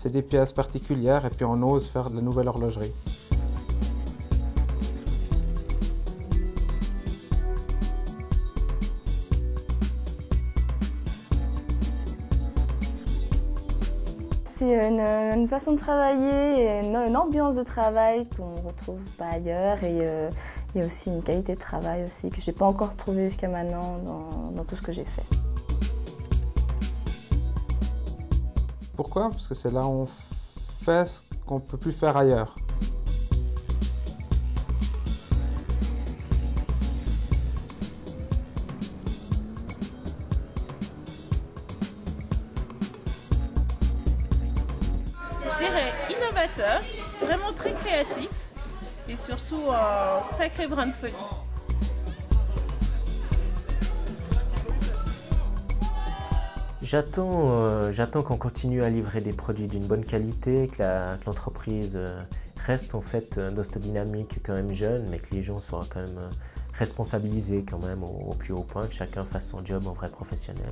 c'est des pièces particulières et puis on ose faire de la nouvelle horlogerie. C'est une, façon de travailler et une, ambiance de travail qu'on ne retrouve pas ailleurs. Et euh, a aussi une qualité de travail aussi que je n'ai pas encore trouvée jusqu'à maintenant dans tout ce que j'ai fait. Pourquoi? Parce que c'est là où on fait ce qu'on ne peut plus faire ailleurs. Je dirais innovateur, vraiment très créatif et surtout un sacré brin de folie. J'attends euh, qu'on continue à livrer des produits d'une bonne qualité, que l'entreprise euh, reste en fait dans cette dynamique quand même jeune, mais que les gens soient quand même euh, responsabilisés quand même au plus haut point, que chacun fasse son job en vrai professionnel.